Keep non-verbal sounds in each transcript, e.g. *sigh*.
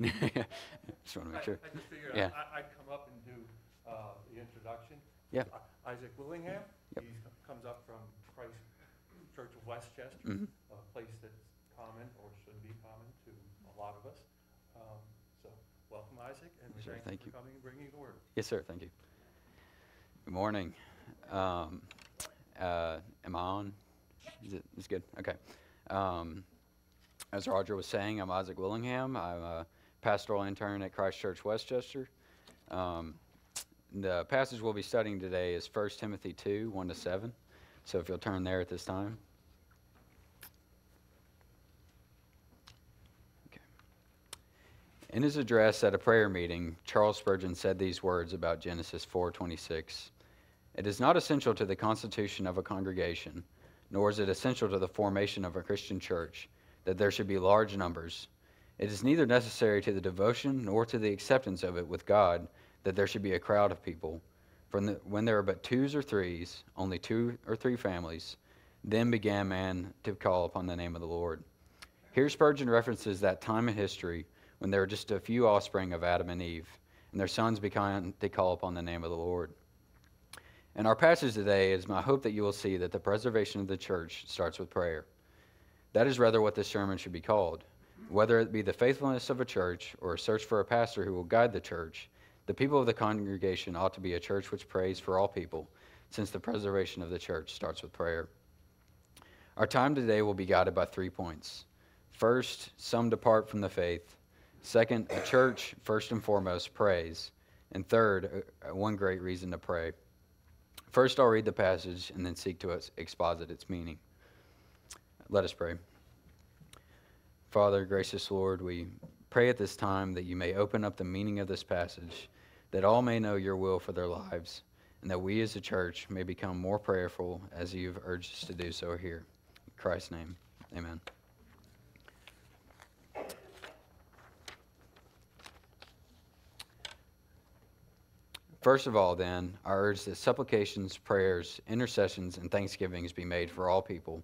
Just want to make sure. I just figured Yeah. I- I'd come up and do uh, the introduction. Yeah. I- Isaac Willingham. Yep. He comes up from Christ Church of Westchester, Mhm. a place that's common or should be common to a lot of us. Um, So welcome, Isaac, and Sure, thank thank you for coming and bringing the word. Yes, sir. Thank you. Good morning. Um, uh, am I on? Is it is good? Okay. Um, as Roger was saying, I'm Isaac Willingham. I'm a pastoral intern at Christ Church Westchester. Um, the passage we'll be studying today is 1 Timothy 2 1 to 7. So if you'll turn there at this time. Okay. In his address at a prayer meeting, Charles Spurgeon said these words about Genesis 4:26. It is not essential to the constitution of a congregation, nor is it essential to the formation of a Christian church that there should be large numbers. It is neither necessary to the devotion nor to the acceptance of it with God that there should be a crowd of people. For the, when there are but twos or threes, only two or three families, then began man to call upon the name of the Lord. Here Spurgeon references that time in history when there were just a few offspring of Adam and Eve, and their sons began to call upon the name of the Lord. In our passage today, it is my hope that you will see that the preservation of the church starts with prayer. That is rather what this sermon should be called. Whether it be the faithfulness of a church or a search for a pastor who will guide the church, the people of the congregation ought to be a church which prays for all people, since the preservation of the church starts with prayer. Our time today will be guided by three points. First, some depart from the faith. Second, a church, first and foremost, prays. And third, uh, one great reason to pray. First, I'll read the passage and then seek to ex- exposit its meaning. Let us pray. Father, gracious Lord, we pray at this time that you may open up the meaning of this passage, that all may know your will for their lives, and that we as a church may become more prayerful as you've urged us to do so here. In Christ's name, amen. First of all, then, I urge that supplications, prayers, intercessions, and thanksgivings be made for all people,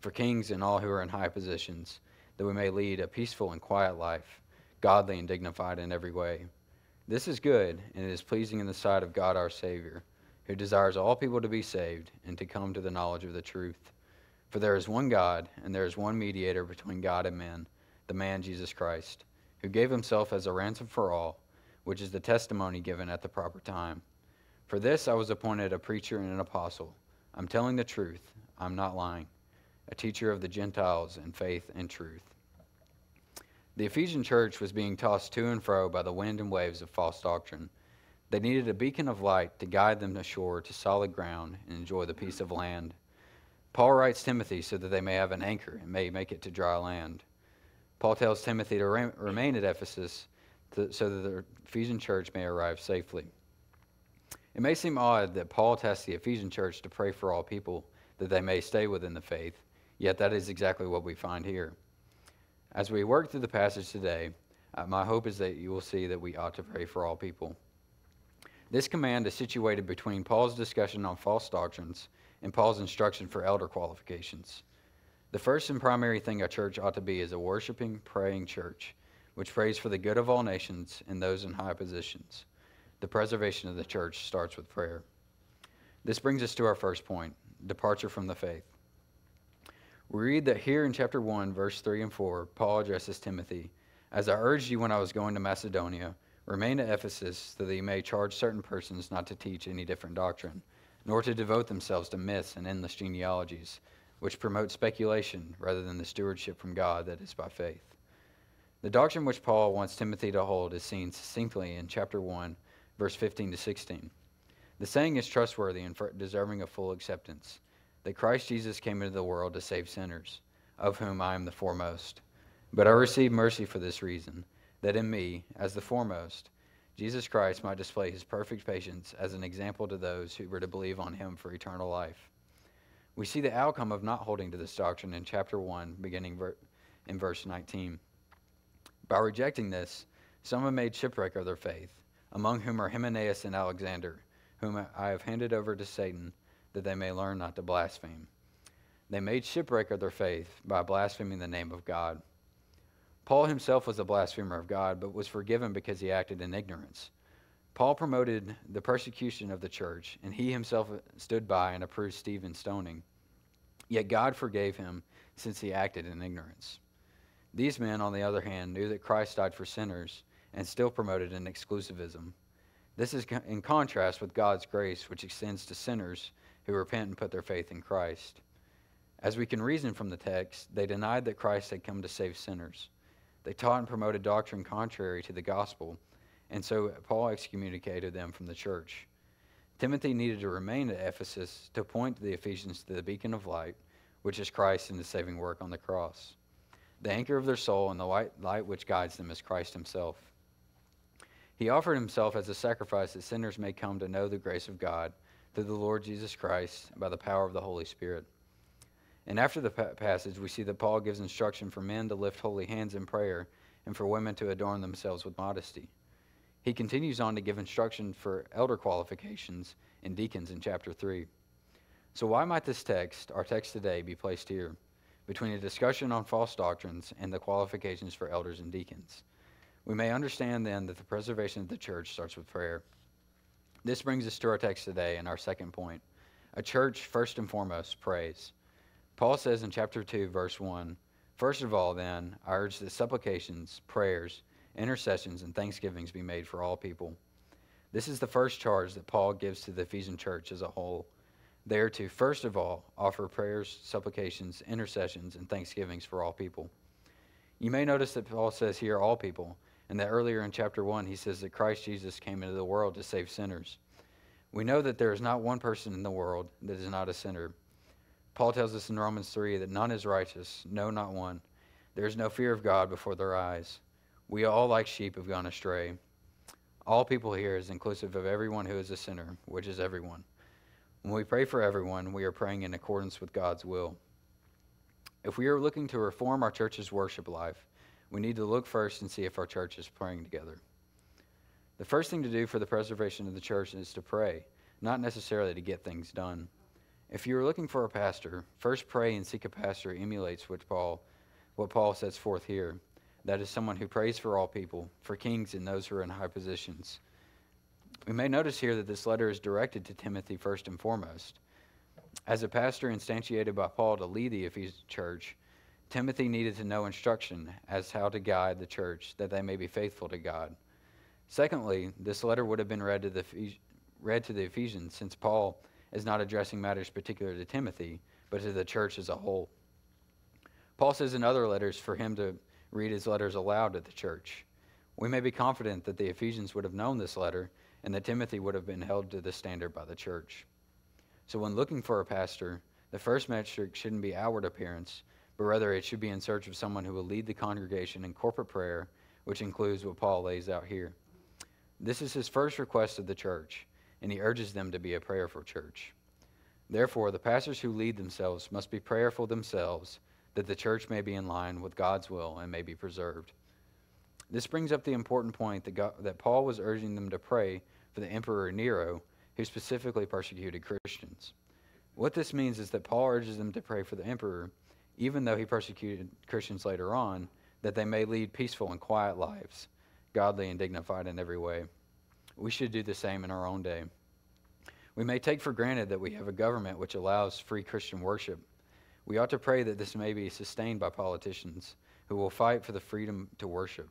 for kings and all who are in high positions, that we may lead a peaceful and quiet life, godly and dignified in every way. This is good, and it is pleasing in the sight of God our Savior, who desires all people to be saved and to come to the knowledge of the truth. For there is one God, and there is one mediator between God and men, the man Jesus Christ, who gave himself as a ransom for all which is the testimony given at the proper time. For this I was appointed a preacher and an apostle. I'm telling the truth, I'm not lying, a teacher of the Gentiles in faith and truth. The Ephesian church was being tossed to and fro by the wind and waves of false doctrine. They needed a beacon of light to guide them ashore to solid ground and enjoy the peace of land. Paul writes Timothy so that they may have an anchor and may make it to dry land. Paul tells Timothy to re- remain at Ephesus to, so that the Ephesian church may arrive safely. It may seem odd that Paul tests the Ephesian church to pray for all people that they may stay within the faith, yet that is exactly what we find here. As we work through the passage today, uh, my hope is that you will see that we ought to pray for all people. This command is situated between Paul's discussion on false doctrines and Paul's instruction for elder qualifications. The first and primary thing a church ought to be is a worshiping, praying church which prays for the good of all nations and those in high positions. The preservation of the church starts with prayer. This brings us to our first point departure from the faith. We read that here in chapter 1, verse 3 and 4, Paul addresses Timothy As I urged you when I was going to Macedonia, remain at Ephesus, so that you may charge certain persons not to teach any different doctrine, nor to devote themselves to myths and endless genealogies, which promote speculation rather than the stewardship from God that is by faith. The doctrine which Paul wants Timothy to hold is seen succinctly in chapter 1, verse 15 to 16. The saying is trustworthy and deserving of full acceptance that Christ Jesus came into the world to save sinners, of whom I am the foremost. But I received mercy for this reason, that in me, as the foremost, Jesus Christ might display his perfect patience as an example to those who were to believe on him for eternal life. We see the outcome of not holding to this doctrine in chapter 1, beginning in verse 19. By rejecting this, some have made shipwreck of their faith, among whom are Hymenaeus and Alexander, whom I have handed over to Satan, that they may learn not to blaspheme. They made shipwreck of their faith by blaspheming the name of God. Paul himself was a blasphemer of God, but was forgiven because he acted in ignorance. Paul promoted the persecution of the church, and he himself stood by and approved Stephen's stoning. Yet God forgave him since he acted in ignorance. These men, on the other hand, knew that Christ died for sinners and still promoted an exclusivism. This is in contrast with God's grace, which extends to sinners who repent and put their faith in Christ. As we can reason from the text, they denied that Christ had come to save sinners. They taught and promoted doctrine contrary to the gospel, and so Paul excommunicated them from the church. Timothy needed to remain at Ephesus to point to the Ephesians to the beacon of light, which is Christ and the saving work on the cross. The anchor of their soul and the light, light which guides them is Christ himself. He offered himself as a sacrifice that sinners may come to know the grace of God through the Lord Jesus Christ by the power of the Holy Spirit. And after the pa- passage, we see that Paul gives instruction for men to lift holy hands in prayer and for women to adorn themselves with modesty. He continues on to give instruction for elder qualifications and deacons in chapter 3. So, why might this text, our text today, be placed here between a discussion on false doctrines and the qualifications for elders and deacons? We may understand then that the preservation of the church starts with prayer. This brings us to our text today and our second point. A church, first and foremost, prays. Paul says in chapter 2, verse 1 First of all, then, I urge that supplications, prayers, intercessions, and thanksgivings be made for all people. This is the first charge that Paul gives to the Ephesian church as a whole. They are to, first of all, offer prayers, supplications, intercessions, and thanksgivings for all people. You may notice that Paul says here, all people, and that earlier in chapter 1, he says that Christ Jesus came into the world to save sinners. We know that there is not one person in the world that is not a sinner. Paul tells us in Romans 3 that none is righteous, no, not one. There is no fear of God before their eyes. We all, like sheep, have gone astray. All people here is inclusive of everyone who is a sinner, which is everyone. When we pray for everyone, we are praying in accordance with God's will. If we are looking to reform our church's worship life, we need to look first and see if our church is praying together. The first thing to do for the preservation of the church is to pray, not necessarily to get things done. If you are looking for a pastor, first pray and seek a pastor who emulates what Paul, what Paul sets forth here. That is someone who prays for all people, for kings and those who are in high positions. We may notice here that this letter is directed to Timothy first and foremost. As a pastor instantiated by Paul to lead the Ephesian church, Timothy needed to know instruction as how to guide the church that they may be faithful to God. Secondly, this letter would have been read to the read to the Ephesians since Paul is not addressing matters particular to Timothy, but to the church as a whole. Paul says in other letters for him to read his letters aloud to the church. We may be confident that the Ephesians would have known this letter and that Timothy would have been held to the standard by the church. So, when looking for a pastor, the first metric shouldn't be outward appearance, but rather it should be in search of someone who will lead the congregation in corporate prayer, which includes what Paul lays out here. This is his first request of the church and he urges them to be a prayerful church. Therefore, the pastors who lead themselves must be prayerful themselves, that the church may be in line with God's will and may be preserved. This brings up the important point that, God, that Paul was urging them to pray for the Emperor Nero, who specifically persecuted Christians. What this means is that Paul urges them to pray for the emperor, even though he persecuted Christians later on, that they may lead peaceful and quiet lives, godly and dignified in every way we should do the same in our own day. We may take for granted that we have a government which allows free Christian worship. We ought to pray that this may be sustained by politicians who will fight for the freedom to worship.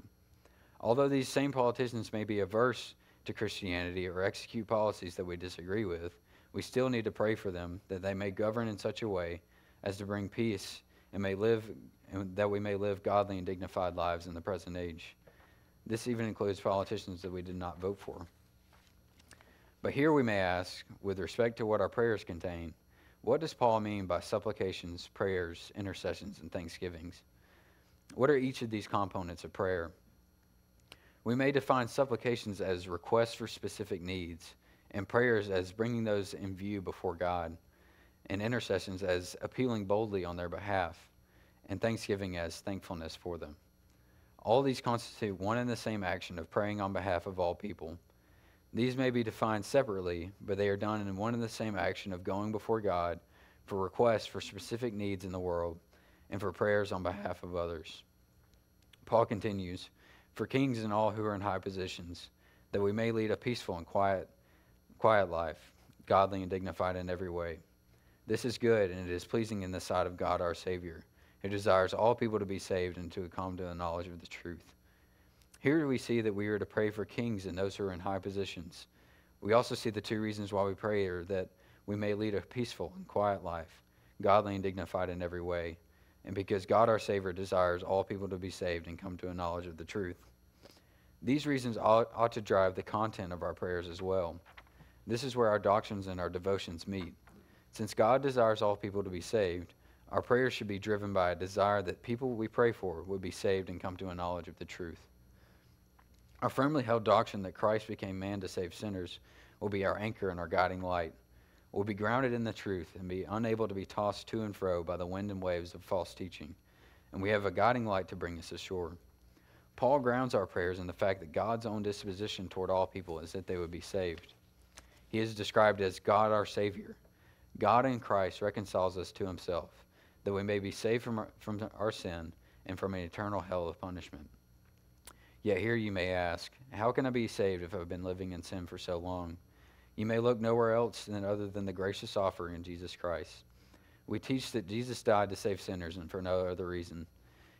Although these same politicians may be averse to Christianity or execute policies that we disagree with, we still need to pray for them that they may govern in such a way as to bring peace and may live and that we may live godly and dignified lives in the present age. This even includes politicians that we did not vote for. But here we may ask, with respect to what our prayers contain, what does Paul mean by supplications, prayers, intercessions, and thanksgivings? What are each of these components of prayer? We may define supplications as requests for specific needs, and prayers as bringing those in view before God, and intercessions as appealing boldly on their behalf, and thanksgiving as thankfulness for them. All these constitute one and the same action of praying on behalf of all people these may be defined separately, but they are done in one and the same action of going before God for requests for specific needs in the world and for prayers on behalf of others. Paul continues, For kings and all who are in high positions, that we may lead a peaceful and quiet, quiet life, godly and dignified in every way. This is good, and it is pleasing in the sight of God our Savior, who desires all people to be saved and to come to the knowledge of the truth. Here we see that we are to pray for kings and those who are in high positions. We also see the two reasons why we pray are that we may lead a peaceful and quiet life, godly and dignified in every way, and because God our Savior desires all people to be saved and come to a knowledge of the truth. These reasons ought, ought to drive the content of our prayers as well. This is where our doctrines and our devotions meet. Since God desires all people to be saved, our prayers should be driven by a desire that people we pray for would be saved and come to a knowledge of the truth. Our firmly held doctrine that Christ became man to save sinners will be our anchor and our guiding light. We'll be grounded in the truth and be unable to be tossed to and fro by the wind and waves of false teaching. And we have a guiding light to bring us ashore. Paul grounds our prayers in the fact that God's own disposition toward all people is that they would be saved. He is described as God our Savior. God in Christ reconciles us to himself, that we may be saved from our, from our sin and from an eternal hell of punishment. Yet here you may ask, How can I be saved if I've been living in sin for so long? You may look nowhere else than other than the gracious offer in Jesus Christ. We teach that Jesus died to save sinners and for no other reason.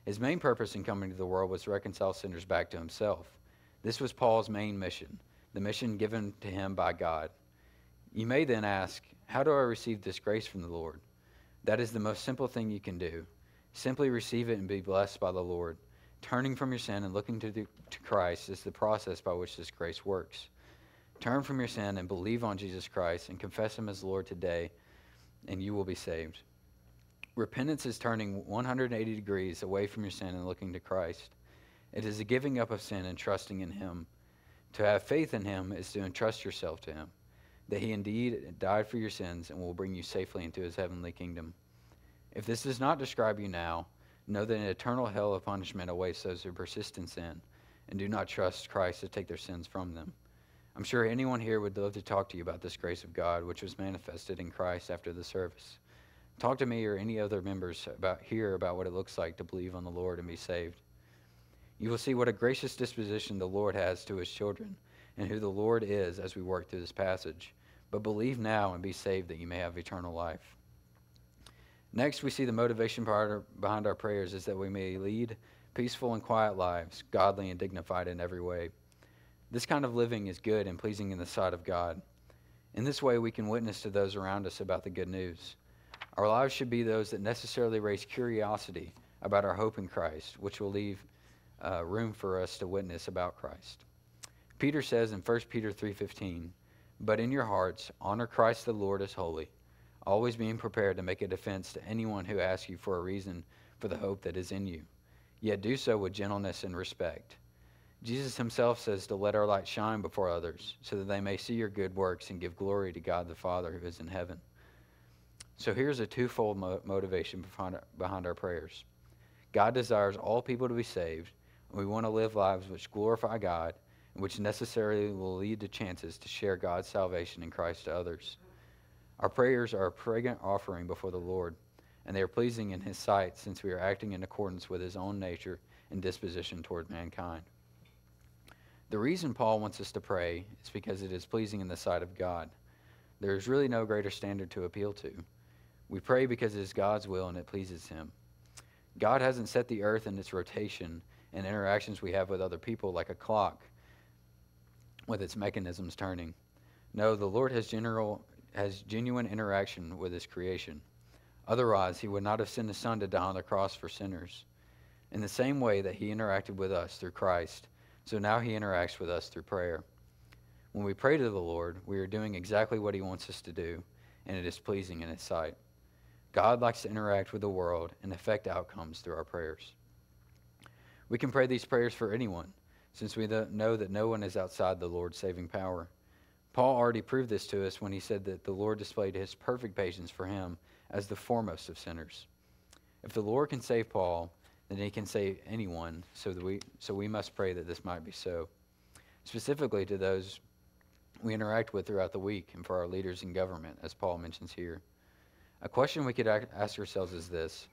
His main purpose in coming to the world was to reconcile sinners back to himself. This was Paul's main mission, the mission given to him by God. You may then ask, How do I receive this grace from the Lord? That is the most simple thing you can do. Simply receive it and be blessed by the Lord. Turning from your sin and looking to, the, to Christ is the process by which this grace works. Turn from your sin and believe on Jesus Christ and confess Him as Lord today, and you will be saved. Repentance is turning 180 degrees away from your sin and looking to Christ. It is a giving up of sin and trusting in Him. To have faith in Him is to entrust yourself to Him, that He indeed died for your sins and will bring you safely into His heavenly kingdom. If this does not describe you now, know that an eternal hell of punishment awaits those who persist in sin and do not trust Christ to take their sins from them. I'm sure anyone here would love to talk to you about this grace of God, which was manifested in Christ after the service. Talk to me or any other members about here about what it looks like to believe on the Lord and be saved. You will see what a gracious disposition the Lord has to his children and who the Lord is as we work through this passage. But believe now and be saved that you may have eternal life. Next, we see the motivation behind our prayers is that we may lead peaceful and quiet lives, godly and dignified in every way. This kind of living is good and pleasing in the sight of God. In this way, we can witness to those around us about the good news. Our lives should be those that necessarily raise curiosity about our hope in Christ, which will leave uh, room for us to witness about Christ. Peter says in 1 Peter 3:15, "But in your hearts honor Christ the Lord as holy, always being prepared to make a defense to anyone who asks you for a reason for the hope that is in you. Yet do so with gentleness and respect." Jesus himself says to let our light shine before others, so that they may see your good works and give glory to God the Father who is in heaven. So here's a twofold mo- motivation behind our, behind our prayers God desires all people to be saved, and we want to live lives which glorify God which necessarily will lead to chances to share God's salvation in Christ to others. Our prayers are a fragrant offering before the Lord, and they are pleasing in His sight since we are acting in accordance with His own nature and disposition toward mankind. The reason Paul wants us to pray is because it is pleasing in the sight of God. There is really no greater standard to appeal to. We pray because it is God's will and it pleases Him. God hasn't set the earth in its rotation and interactions we have with other people like a clock with its mechanisms turning. No, the Lord has, general, has genuine interaction with His creation. Otherwise, He would not have sent His Son to die on the cross for sinners. In the same way that He interacted with us through Christ, so now he interacts with us through prayer. When we pray to the Lord, we are doing exactly what he wants us to do, and it is pleasing in his sight. God likes to interact with the world and affect outcomes through our prayers. We can pray these prayers for anyone, since we know that no one is outside the Lord's saving power. Paul already proved this to us when he said that the Lord displayed his perfect patience for him as the foremost of sinners. If the Lord can save Paul, then he can save anyone. So that we so we must pray that this might be so. Specifically to those we interact with throughout the week and for our leaders in government, as Paul mentions here. A question we could ask ourselves is this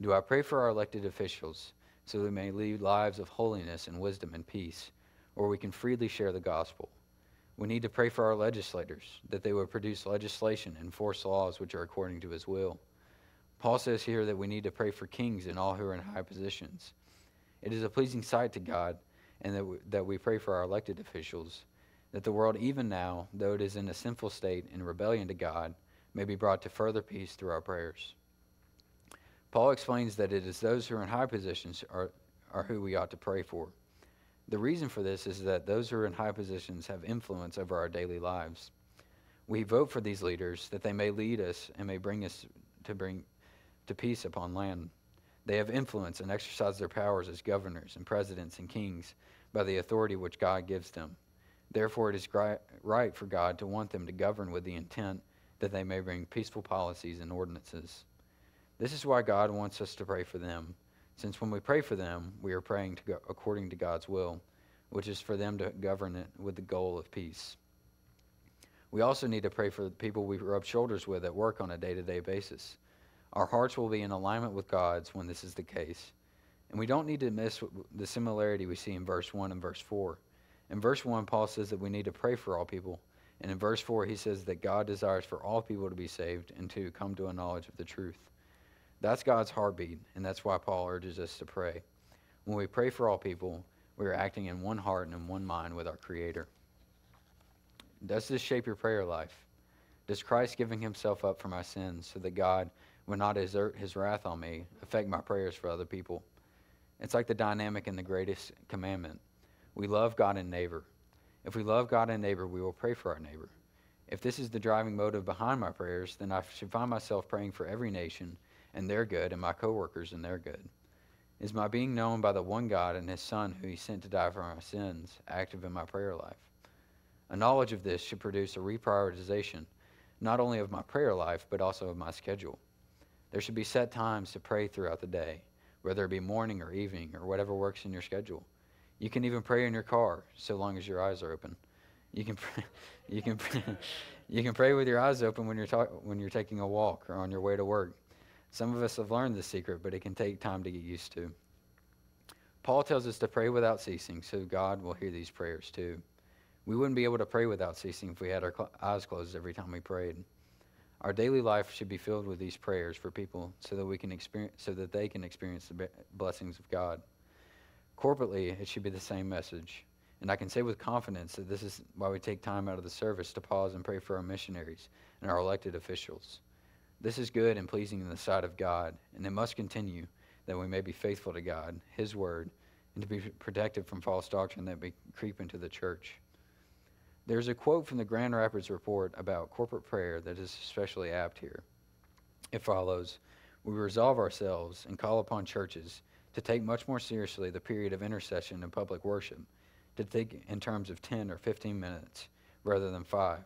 Do I pray for our elected officials so that we may lead lives of holiness and wisdom and peace, where we can freely share the gospel. We need to pray for our legislators, that they would produce legislation and enforce laws which are according to his will. Paul says here that we need to pray for kings and all who are in high positions. It is a pleasing sight to God, and that we, that we pray for our elected officials, that the world, even now, though it is in a sinful state in rebellion to God, may be brought to further peace through our prayers. Paul explains that it is those who are in high positions are, are who we ought to pray for. The reason for this is that those who are in high positions have influence over our daily lives. We vote for these leaders that they may lead us and may bring us to bring to peace upon land. They have influence and exercise their powers as governors and presidents and kings by the authority which God gives them. Therefore, it is right for God to want them to govern with the intent that they may bring peaceful policies and ordinances. This is why God wants us to pray for them, since when we pray for them, we are praying to go according to God's will, which is for them to govern it with the goal of peace. We also need to pray for the people we rub shoulders with at work on a day to day basis. Our hearts will be in alignment with God's when this is the case. And we don't need to miss the similarity we see in verse 1 and verse 4. In verse 1, Paul says that we need to pray for all people. And in verse 4, he says that God desires for all people to be saved and to come to a knowledge of the truth. That's God's heartbeat, and that's why Paul urges us to pray. When we pray for all people, we are acting in one heart and in one mind with our Creator. Does this shape your prayer life? Does Christ giving himself up for my sins so that God would not exert his wrath on me affect my prayers for other people? It's like the dynamic in the greatest commandment. We love God and neighbor. If we love God and neighbor, we will pray for our neighbor. If this is the driving motive behind my prayers, then I should find myself praying for every nation and their good, and my coworkers and their good? Is my being known by the one God and His Son, who He sent to die for my sins, active in my prayer life? A knowledge of this should produce a reprioritization, not only of my prayer life, but also of my schedule. There should be set times to pray throughout the day, whether it be morning or evening or whatever works in your schedule. You can even pray in your car, so long as your eyes are open. You can pray, *laughs* you can *laughs* you can pray with your eyes open when you're talk, when you're taking a walk or on your way to work. Some of us have learned the secret, but it can take time to get used to. Paul tells us to pray without ceasing, so God will hear these prayers too. We wouldn't be able to pray without ceasing if we had our cl- eyes closed every time we prayed. Our daily life should be filled with these prayers for people so that we can experience so that they can experience the blessings of God. Corporately, it should be the same message. And I can say with confidence that this is why we take time out of the service to pause and pray for our missionaries and our elected officials. This is good and pleasing in the sight of God, and it must continue that we may be faithful to God, His word, and to be protected from false doctrine that may creep into the church. There's a quote from the Grand Rapids report about corporate prayer that is especially apt here. It follows We resolve ourselves and call upon churches to take much more seriously the period of intercession and public worship, to think in terms of 10 or 15 minutes rather than five,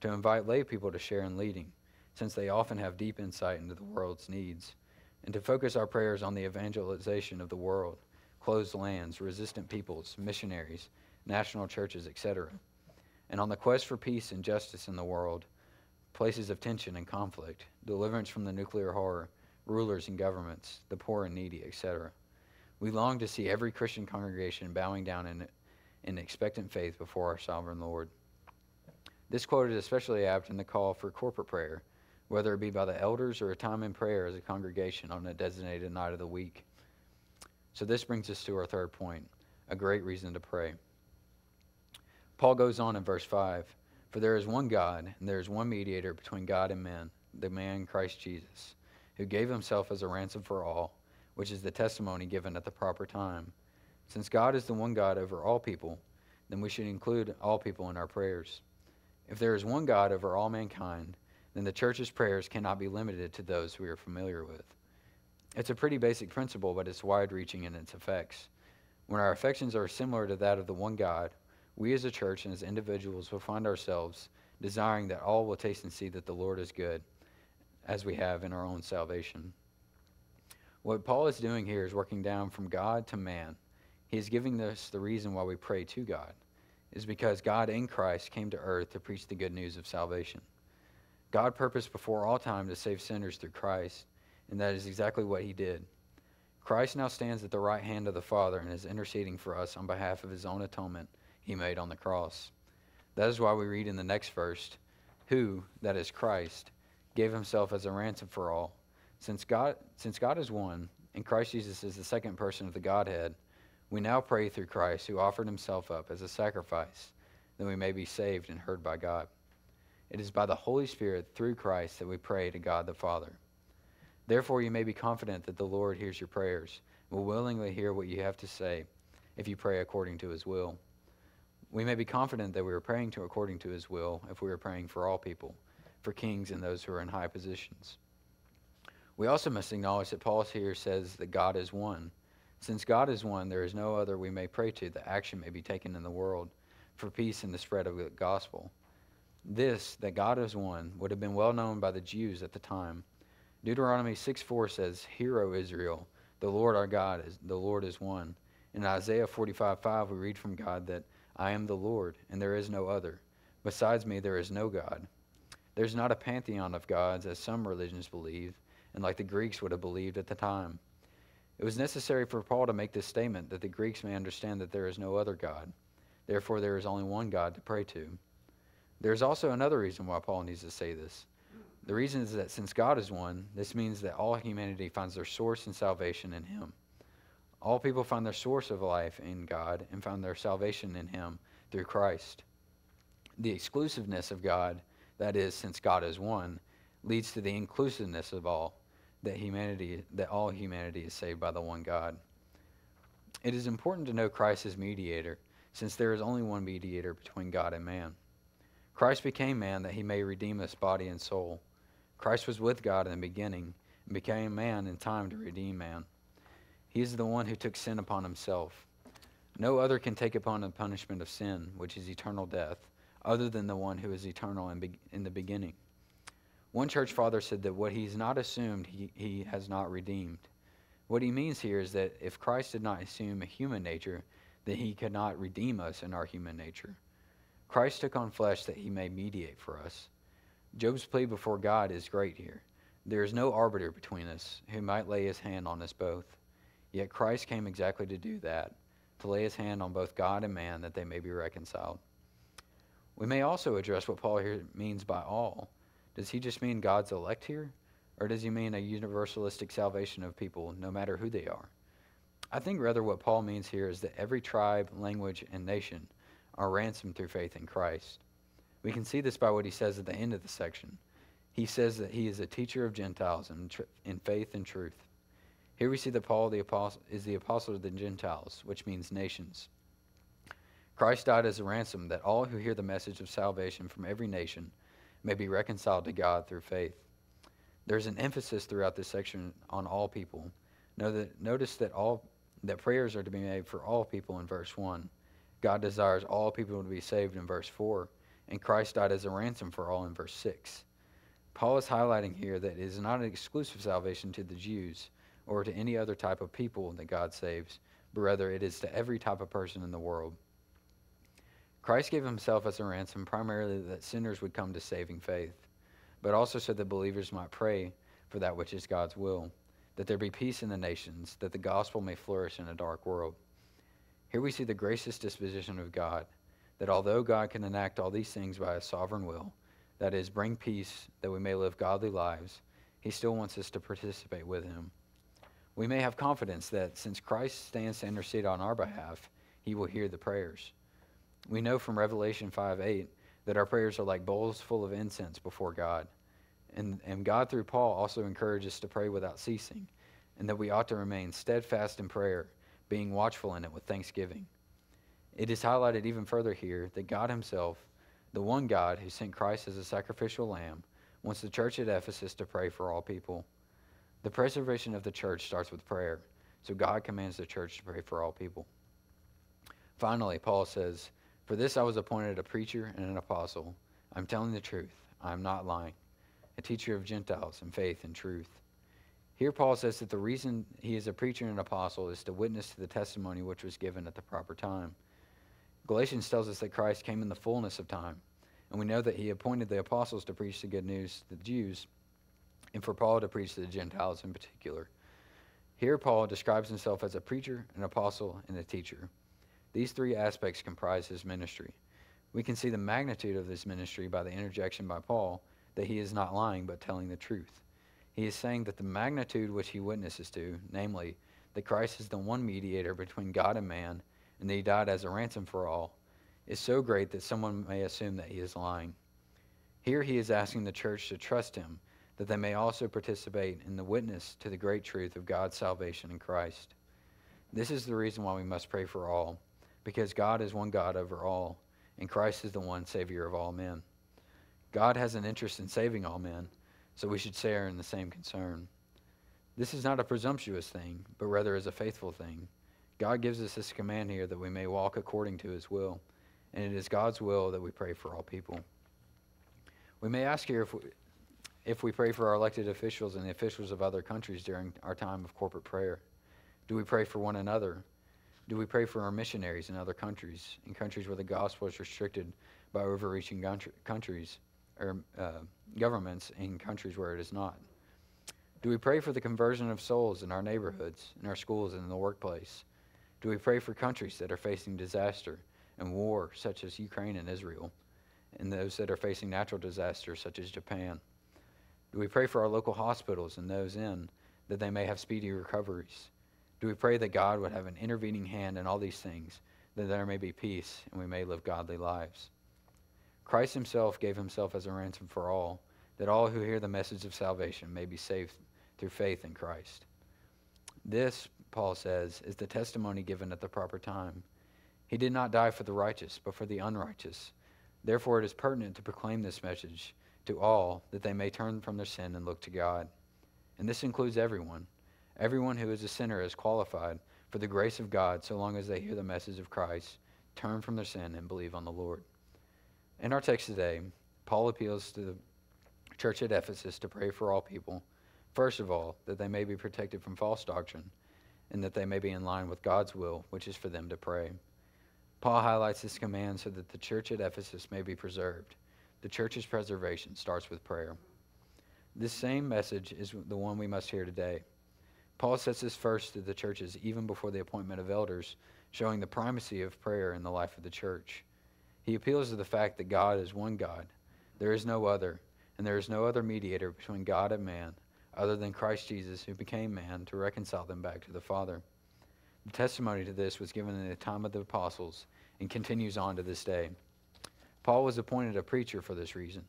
to invite lay people to share in leading since they often have deep insight into the world's needs, and to focus our prayers on the evangelization of the world, closed lands, resistant peoples, missionaries, national churches, etc., and on the quest for peace and justice in the world, places of tension and conflict, deliverance from the nuclear horror, rulers and governments, the poor and needy, etc. We long to see every Christian congregation bowing down in, in expectant faith before our sovereign Lord. This quote is especially apt in the call for corporate prayer whether it be by the elders or a time in prayer as a congregation on a designated night of the week. So, this brings us to our third point a great reason to pray. Paul goes on in verse 5 For there is one God, and there is one mediator between God and men, the man Christ Jesus, who gave himself as a ransom for all, which is the testimony given at the proper time. Since God is the one God over all people, then we should include all people in our prayers. If there is one God over all mankind, then the church's prayers cannot be limited to those we are familiar with. It's a pretty basic principle, but it's wide reaching in its effects. When our affections are similar to that of the one God, we as a church and as individuals will find ourselves desiring that all will taste and see that the Lord is good, as we have in our own salvation. What Paul is doing here is working down from God to man. He is giving us the reason why we pray to God, is because God in Christ came to earth to preach the good news of salvation. God purposed before all time to save sinners through Christ, and that is exactly what he did. Christ now stands at the right hand of the Father and is interceding for us on behalf of his own atonement he made on the cross. That is why we read in the next verse, Who, that is Christ, gave himself as a ransom for all. Since God, since God is one, and Christ Jesus is the second person of the Godhead, we now pray through Christ, who offered himself up as a sacrifice, that we may be saved and heard by God. It is by the Holy Spirit, through Christ, that we pray to God the Father. Therefore, you may be confident that the Lord hears your prayers, and will willingly hear what you have to say, if you pray according to his will. We may be confident that we are praying to according to his will if we are praying for all people, for kings and those who are in high positions. We also must acknowledge that Paul here says that God is one. Since God is one, there is no other we may pray to that action may be taken in the world for peace and the spread of the gospel. This, that God is one, would have been well known by the Jews at the time Deuteronomy 6 4 says, Hear, O Israel, the Lord our God, is, the Lord is one. In Isaiah 45 5, we read from God that, I am the Lord, and there is no other. Besides me, there is no God. There's not a pantheon of gods, as some religions believe, and like the Greeks would have believed at the time. It was necessary for Paul to make this statement that the Greeks may understand that there is no other God. Therefore, there is only one God to pray to. There is also another reason why Paul needs to say this. The reason is that since God is one, this means that all humanity finds their source and salvation in Him. All people find their source of life in God and find their salvation in Him through Christ. The exclusiveness of God, that is, since God is one, leads to the inclusiveness of all, that humanity, that all humanity is saved by the one God. It is important to know Christ as mediator, since there is only one mediator between God and man. Christ became man that he may redeem us body and soul. Christ was with God in the beginning and became man in time to redeem man. He is the one who took sin upon himself. No other can take upon the punishment of sin, which is eternal death, other than the one who is eternal in, be- in the beginning. One church father said that what he's not assumed, he, he has not redeemed. What he means here is that if Christ did not assume a human nature, then he could not redeem us in our human nature. Christ took on flesh that he may mediate for us. Job's plea before God is great here. There is no arbiter between us who might lay his hand on us both. Yet Christ came exactly to do that, to lay his hand on both God and man that they may be reconciled. We may also address what Paul here means by all. Does he just mean God's elect here? Or does he mean a universalistic salvation of people, no matter who they are? I think rather what Paul means here is that every tribe, language, and nation are ransomed through faith in Christ. We can see this by what he says at the end of the section. He says that he is a teacher of Gentiles in, tr- in faith and truth. Here we see that Paul the apostle, is the apostle of the Gentiles, which means nations. Christ died as a ransom that all who hear the message of salvation from every nation may be reconciled to God through faith. There's an emphasis throughout this section on all people. Notice that all that prayers are to be made for all people in verse 1. God desires all people to be saved in verse 4 and Christ died as a ransom for all in verse 6. Paul is highlighting here that it is not an exclusive salvation to the Jews or to any other type of people that God saves, but rather it is to every type of person in the world. Christ gave himself as a ransom primarily that sinners would come to saving faith, but also so that believers might pray for that which is God's will, that there be peace in the nations, that the gospel may flourish in a dark world. Here we see the gracious disposition of God that although God can enact all these things by his sovereign will, that is, bring peace that we may live godly lives, he still wants us to participate with him. We may have confidence that since Christ stands to intercede on our behalf, he will hear the prayers. We know from Revelation 5 8 that our prayers are like bowls full of incense before God. And, and God, through Paul, also encourages us to pray without ceasing, and that we ought to remain steadfast in prayer, being watchful in it with thanksgiving. It is highlighted even further here that God Himself, the one God who sent Christ as a sacrificial lamb, wants the church at Ephesus to pray for all people. The preservation of the church starts with prayer, so God commands the church to pray for all people. Finally, Paul says, For this I was appointed a preacher and an apostle. I'm telling the truth. I am not lying. A teacher of Gentiles in faith and truth. Here, Paul says that the reason he is a preacher and an apostle is to witness to the testimony which was given at the proper time. Galatians tells us that Christ came in the fullness of time, and we know that he appointed the apostles to preach the good news to the Jews and for Paul to preach to the Gentiles in particular. Here, Paul describes himself as a preacher, an apostle, and a teacher. These three aspects comprise his ministry. We can see the magnitude of this ministry by the interjection by Paul that he is not lying but telling the truth. He is saying that the magnitude which he witnesses to, namely, that Christ is the one mediator between God and man, and that he died as a ransom for all, is so great that someone may assume that he is lying. Here he is asking the church to trust him, that they may also participate in the witness to the great truth of God's salvation in Christ. This is the reason why we must pray for all, because God is one God over all, and Christ is the one Savior of all men. God has an interest in saving all men, so we should share in the same concern. This is not a presumptuous thing, but rather is a faithful thing. God gives us this command here that we may walk according to his will, and it is God's will that we pray for all people. We may ask here if we, if we pray for our elected officials and the officials of other countries during our time of corporate prayer. Do we pray for one another? Do we pray for our missionaries in other countries, in countries where the gospel is restricted by overreaching countries or uh, governments, in countries where it is not? Do we pray for the conversion of souls in our neighborhoods, in our schools, and in the workplace? Do we pray for countries that are facing disaster and war, such as Ukraine and Israel, and those that are facing natural disasters, such as Japan? Do we pray for our local hospitals and those in that they may have speedy recoveries? Do we pray that God would have an intervening hand in all these things, that there may be peace and we may live godly lives? Christ himself gave himself as a ransom for all, that all who hear the message of salvation may be saved through faith in Christ. This, Paul says, is the testimony given at the proper time. He did not die for the righteous, but for the unrighteous. Therefore, it is pertinent to proclaim this message to all that they may turn from their sin and look to God. And this includes everyone. Everyone who is a sinner is qualified for the grace of God so long as they hear the message of Christ, turn from their sin, and believe on the Lord. In our text today, Paul appeals to the church at Ephesus to pray for all people. First of all, that they may be protected from false doctrine, and that they may be in line with God's will, which is for them to pray. Paul highlights this command so that the church at Ephesus may be preserved the church's preservation starts with prayer. This same message is the one we must hear today. Paul sets this first to the churches even before the appointment of elders, showing the primacy of prayer in the life of the church. He appeals to the fact that God is one God, there is no other, and there is no other mediator between God and man other than Christ Jesus, who became man to reconcile them back to the Father. The testimony to this was given in the time of the apostles and continues on to this day. Paul was appointed a preacher for this reason,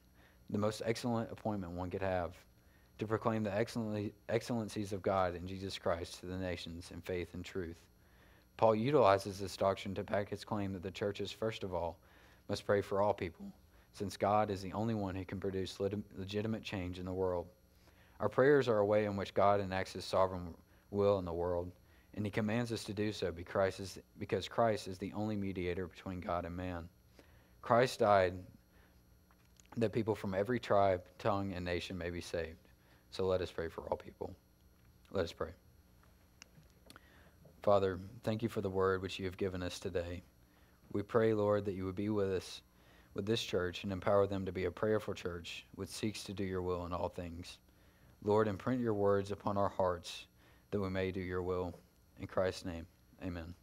the most excellent appointment one could have, to proclaim the excellencies of God in Jesus Christ to the nations in faith and truth. Paul utilizes this doctrine to back his claim that the churches, first of all, must pray for all people, since God is the only one who can produce legitimate change in the world. Our prayers are a way in which God enacts his sovereign will in the world, and he commands us to do so because Christ is the only mediator between God and man. Christ died that people from every tribe, tongue, and nation may be saved. So let us pray for all people. Let us pray. Father, thank you for the word which you have given us today. We pray, Lord, that you would be with us, with this church, and empower them to be a prayerful church which seeks to do your will in all things. Lord, imprint your words upon our hearts that we may do your will. In Christ's name, amen.